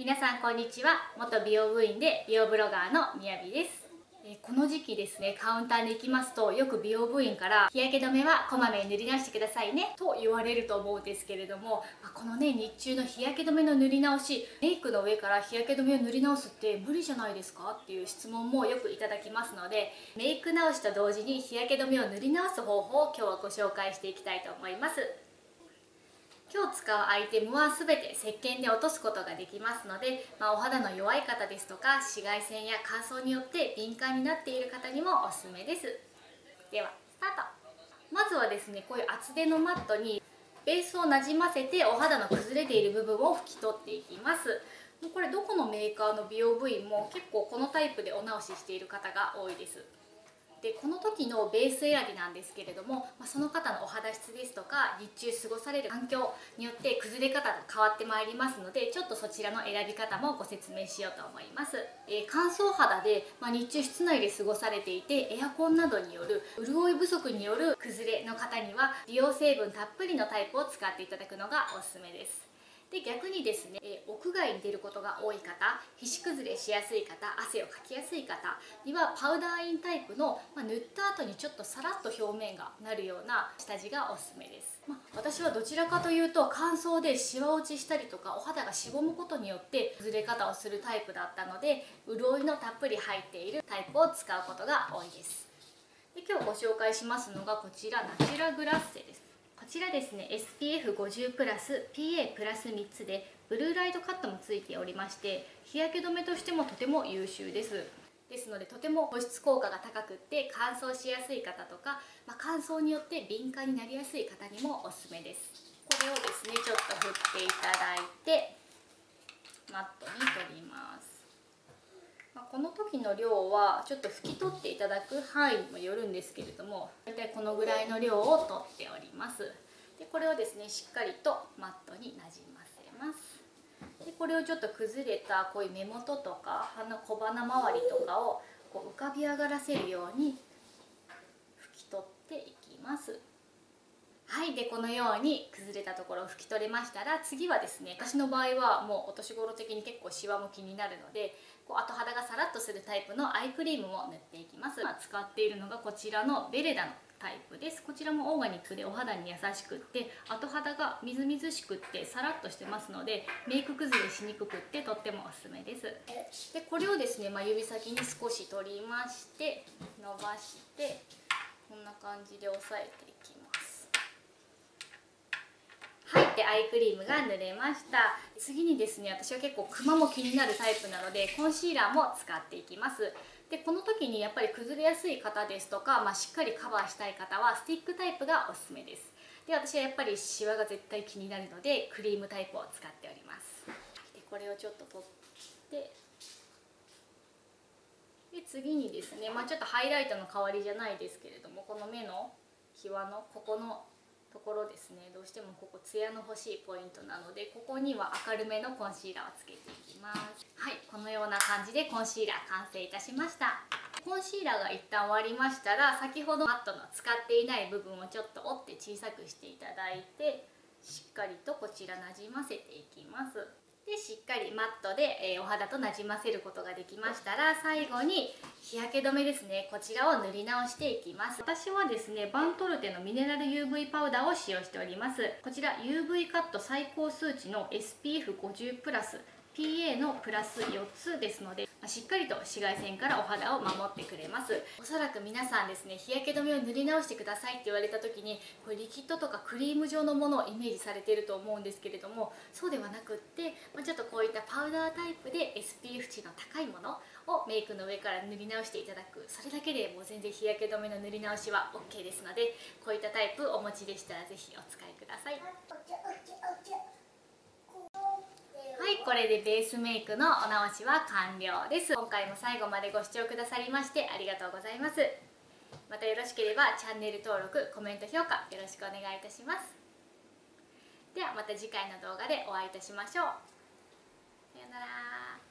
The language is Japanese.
皆さんこんにちは。元美容部員で美容ブロガーのみやびです。この時期ですねカウンターに行きますとよく美容部員から日焼け止めはこまめに塗り直してくださいねと言われると思うんですけれどもこのね日中の日焼け止めの塗り直しメイクの上から日焼け止めを塗り直すって無理じゃないですか？っていう質問もよくいただきますのでメイク直しと同時に日焼け止めを塗り直す方法を今日はご紹介していきたいと思います。今日使うアイテムは全て石鹸で落とすことができますので、まあ、お肌の弱い方ですとか紫外線や乾燥によって敏感になっている方にもおすすめです。ではスタート。まずはですねこういう厚手のマットにベースをなじませてお肌の崩れている部分を拭き取っていきます。これどこのメーカーの美容部員も結構このタイプでお直ししている方が多いです。でこの時のベース選びなんですけれども、まあ、その方のお肌質ですとか日中過ごされる環境によって崩れ方が変わってまいりますのでちょっとそちらの選び方もご説明しようと思います、えー、乾燥肌で、まあ、日中室内で過ごされていてエアコンなどによる潤い不足による崩れの方には美容成分たっぷりのタイプを使っていただくのがおすすめです。で逆にですね、え屋外に出ることが多い方皮脂崩れしやすい方汗をかきやすい方にはパウダーインタイプの、まあ、塗った後にちょっとさらっと表面がなるような下地がおすすめです、まあ、私はどちらかというと乾燥でシワ落ちしたりとかお肌がしぼむことによって崩れ方をするタイプだったので潤いのたっぷり入っているタイプを使うことが多いです。で今日ご紹介しますのがこちらナチュラグラッセです。ちらですね SPF50 プラス PA プラス3つでブルーライトカットもついておりまして日焼け止めとしてもとても優秀です。ですのでとても保湿効果が高くって乾燥しやすい方とか、まあ、乾燥によって敏感になりやすい方にもおすすめです。これをですねちょっと振っていただいてマットに取ります。まこの時の量はちょっと拭き取っていただく範囲にもよるんですけれども大体このぐらいの量を取っております。でこれをですねしっかりとマットになじませます。でこれをちょっと崩れたこういう目元とか鼻小鼻周りとかをこう浮かび上がらせるように拭き取っていきます。はいでこのように崩れたところを拭き取れましたら次はですね私の場合はもうお年頃的に結構シワも気になるのでこう後肌がサラッとするタイプのアイクリームを塗っていきます、ま使っているのがこちらのベレダのタイプです。こちらもオーガニックでお肌に優しくって後肌がみずみずしくってサラッとしてますのでメイク崩れしにくくってとってもおすすめです。でこれをですね、まあ、指先に少し取りまして伸ばしてこんな感じで押さえていきます。はいでアイクリームが塗れました。次にですね私は結構クマも気になるタイプなのでコンシーラーも使っていきます。でこの時にやっぱり崩れやすい方ですとか、まあ、しっかりカバーしたい方はスティックタイプがおすすめです。で私はやっぱりシワが絶対気になるのでクリームタイプを使っております。でこれをちょっと取ってで次にですね、まあ、ちょっとハイライトの代わりじゃないですけれどもこの目の際のここのところですね。どうしてもここツヤの欲しいポイントなのでここには明るめのコンシーラーをつけていきます。はいこのような感じでコンシーラー完成いたしました。コンシーラーが一旦終わりましたら先ほどマットの使っていない部分をちょっと折って小さくしていただいてしっかりとこちらなじませていきます。でしっかりマットで、えー、お肌となじませることができましたら最後に日焼け止めですね。こちらを塗り直していきます。私はですねバントルテのミネラル UV パウダーを使用しております。こちら UV カット最高数値の SPF50 プラス PA のプラス4つですのでしっかりと紫外線からお肌を守ってくれますおそらく皆さんですね日焼け止めを塗り直してくださいって言われた時にこれリキッドとかクリーム状のものをイメージされてると思うんですけれどもそうではなくって、まあ、ちょっとこういったパウダータイプで SPF 値の高いものをメイクの上から塗り直していただくそれだけでもう全然日焼け止めの塗り直しは OK ですのでこういったタイプお持ちでしたら是非お使いください。はいこれでベースメイクのお直しは完了です。今回も最後までご視聴くださりましてありがとうございます。またよろしければチャンネル登録コメント評価よろしくお願いいたします。ではまた次回の動画でお会いいたしましょう。さようなら。